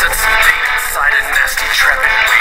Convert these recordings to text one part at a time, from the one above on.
that's inside a nasty, trapping,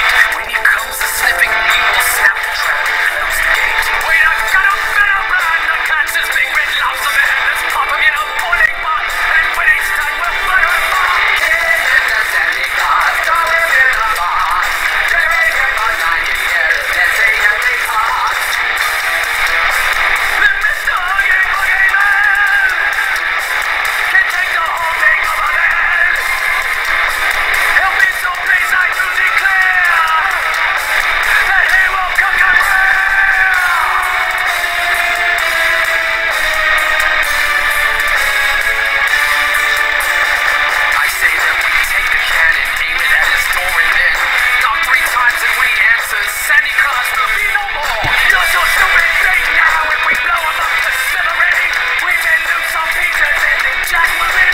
Jack Wilson.